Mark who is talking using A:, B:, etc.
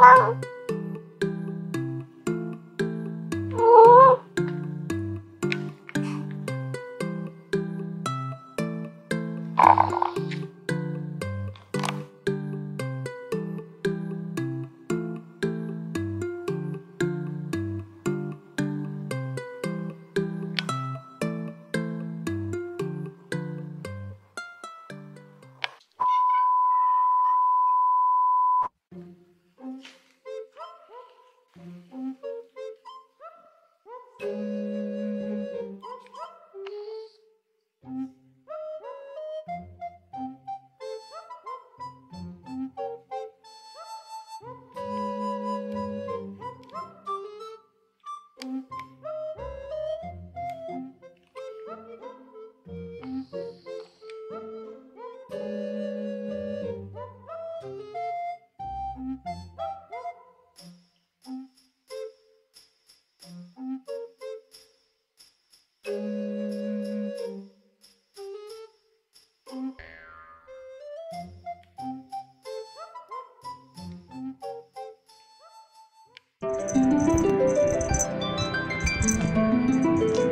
A: ¡Gracias!
B: Thank you.